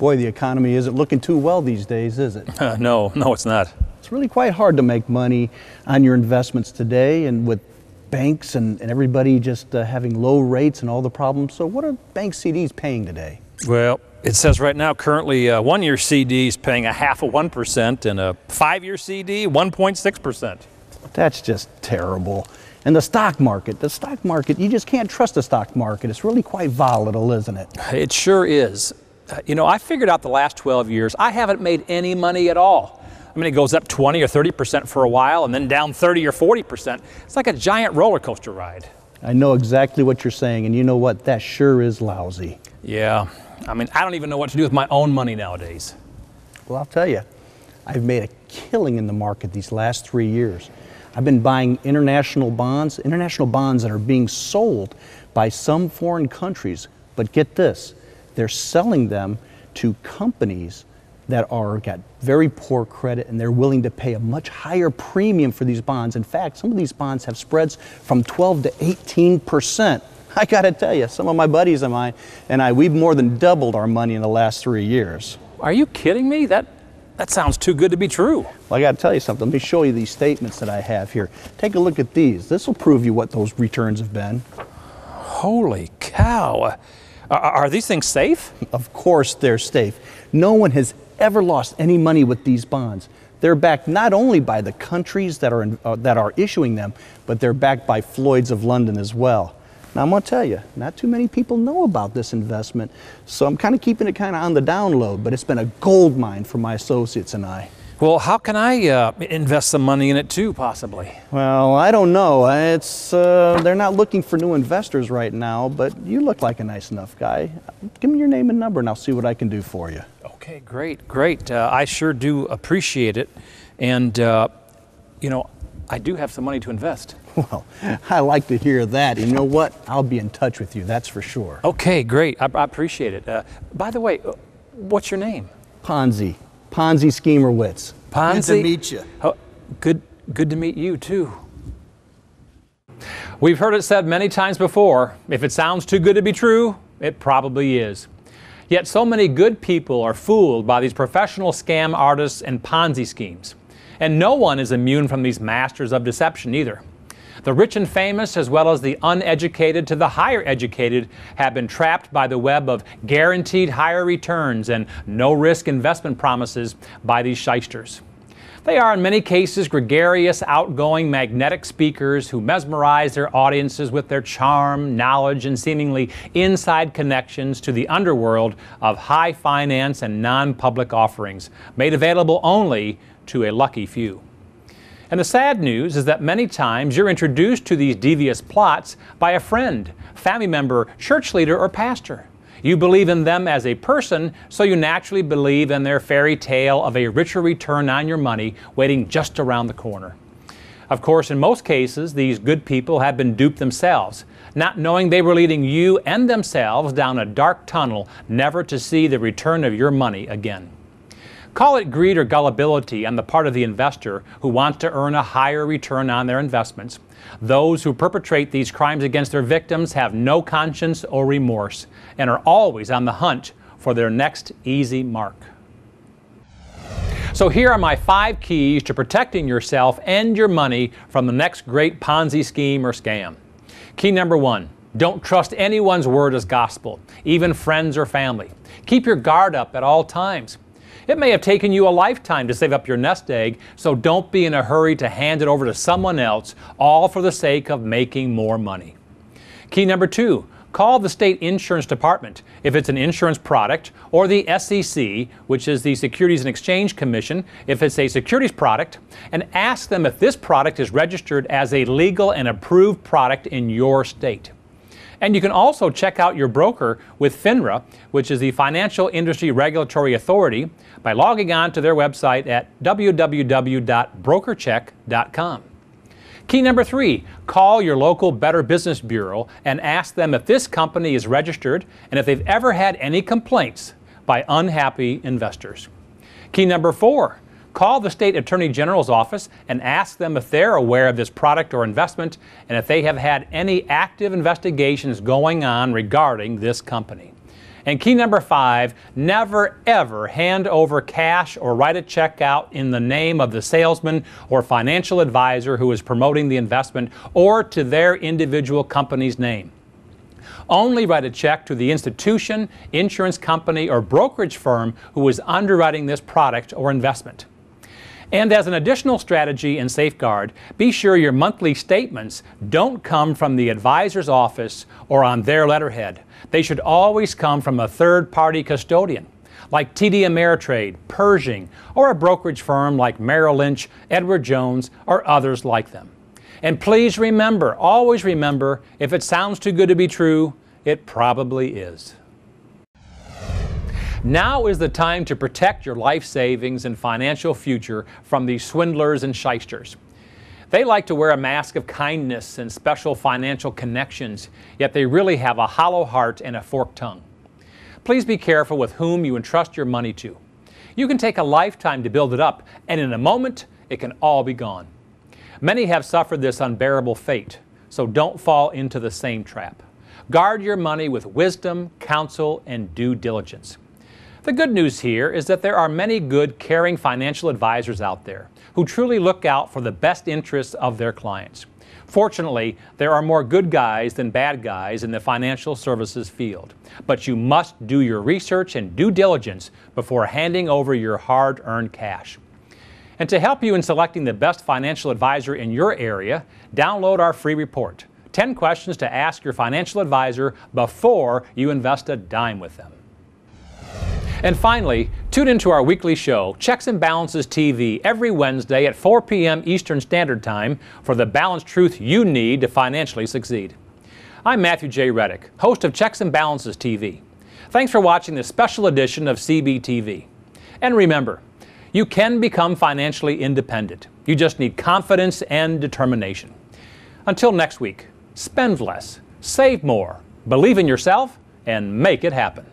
Boy, the economy isn't looking too well these days, is it? Uh, no, no, it's not. It's really quite hard to make money on your investments today, and with banks and, and everybody just uh, having low rates and all the problems. So, what are bank CDs paying today? Well, it says right now currently a one year CD is paying a half of 1% and a five year CD 1.6%. That's just terrible. And the stock market, the stock market, you just can't trust the stock market. It's really quite volatile, isn't it? It sure is. You know, I figured out the last 12 years, I haven't made any money at all. I mean, it goes up 20 or 30% for a while and then down 30 or 40%. It's like a giant roller coaster ride. I know exactly what you're saying, and you know what? That sure is lousy. Yeah. I mean, I don't even know what to do with my own money nowadays. Well, I'll tell you, I've made a killing in the market these last three years. I've been buying international bonds, international bonds that are being sold by some foreign countries. But get this, they're selling them to companies that are got very poor credit and they're willing to pay a much higher premium for these bonds. In fact, some of these bonds have spreads from 12 to 18 percent. I got to tell you, some of my buddies of mine and I, we've more than doubled our money in the last three years. Are you kidding me? That that sounds too good to be true. Well, I got to tell you something. Let me show you these statements that I have here. Take a look at these. This will prove you what those returns have been. Holy cow. Are, these things safe? Of course, they're safe. No one has ever lost any money with these bonds. They're backed not only by the countries that are, in, uh, that are issuing them, but they're backed by Lloyd's of London as well. Now, I'm going to tell you, not too many people know about this investment, so I'm kind of keeping it kind of on the download, but it's been a gold mine for my associates and I. Well, how can I uh, invest some money in it too, possibly? Well, I don't know. It's uh, they're not looking for new investors right now, but you look like a nice enough guy. Give me your name and number, and I'll see what I can do for you. Okay, great, great. Uh, I sure do appreciate it, and uh, you know, I do have some money to invest. Well, I like to hear that. You know what? I'll be in touch with you, that's for sure. Okay, great. I, I appreciate it. Uh, by the way, uh, what's your name? Ponzi. Ponzi Schemerwitz. Ponzi? Good to meet you. Oh, good, good to meet you too. We've heard it said many times before if it sounds too good to be true, it probably is. Yet so many good people are fooled by these professional scam artists and Ponzi schemes. And no one is immune from these masters of deception either. The rich and famous, as well as the uneducated to the higher educated, have been trapped by the web of guaranteed higher returns and no risk investment promises by these shysters. They are, in many cases, gregarious, outgoing, magnetic speakers who mesmerize their audiences with their charm, knowledge, and seemingly inside connections to the underworld of high finance and non public offerings, made available only to a lucky few. And the sad news is that many times you're introduced to these devious plots by a friend, family member, church leader, or pastor. You believe in them as a person, so you naturally believe in their fairy tale of a richer return on your money waiting just around the corner. Of course, in most cases, these good people have been duped themselves, not knowing they were leading you and themselves down a dark tunnel, never to see the return of your money again. Call it greed or gullibility on the part of the investor who wants to earn a higher return on their investments. Those who perpetrate these crimes against their victims have no conscience or remorse and are always on the hunt for their next easy mark. So, here are my five keys to protecting yourself and your money from the next great Ponzi scheme or scam. Key number one don't trust anyone's word as gospel, even friends or family. Keep your guard up at all times. It may have taken you a lifetime to save up your nest egg, so don't be in a hurry to hand it over to someone else, all for the sake of making more money. Key number two call the state insurance department if it's an insurance product, or the SEC, which is the Securities and Exchange Commission, if it's a securities product, and ask them if this product is registered as a legal and approved product in your state. And you can also check out your broker with FINRA, which is the Financial Industry Regulatory Authority, by logging on to their website at www.brokercheck.com. Key number three call your local Better Business Bureau and ask them if this company is registered and if they've ever had any complaints by unhappy investors. Key number four Call the state attorney general's office and ask them if they're aware of this product or investment and if they have had any active investigations going on regarding this company. And key number five never ever hand over cash or write a check out in the name of the salesman or financial advisor who is promoting the investment or to their individual company's name. Only write a check to the institution, insurance company, or brokerage firm who is underwriting this product or investment. And as an additional strategy and safeguard, be sure your monthly statements don't come from the advisor's office or on their letterhead. They should always come from a third party custodian, like TD Ameritrade, Pershing, or a brokerage firm like Merrill Lynch, Edward Jones, or others like them. And please remember, always remember, if it sounds too good to be true, it probably is. Now is the time to protect your life savings and financial future from these swindlers and shysters. They like to wear a mask of kindness and special financial connections, yet they really have a hollow heart and a forked tongue. Please be careful with whom you entrust your money to. You can take a lifetime to build it up, and in a moment, it can all be gone. Many have suffered this unbearable fate, so don't fall into the same trap. Guard your money with wisdom, counsel, and due diligence. The good news here is that there are many good, caring financial advisors out there who truly look out for the best interests of their clients. Fortunately, there are more good guys than bad guys in the financial services field. But you must do your research and due diligence before handing over your hard earned cash. And to help you in selecting the best financial advisor in your area, download our free report 10 questions to ask your financial advisor before you invest a dime with them. And finally, tune into our weekly show, Checks and Balances TV, every Wednesday at 4 p.m. Eastern Standard Time for the balanced truth you need to financially succeed. I'm Matthew J. Rettick, host of Checks and Balances TV. Thanks for watching this special edition of CBTV. And remember, you can become financially independent. You just need confidence and determination. Until next week, spend less, save more, believe in yourself, and make it happen.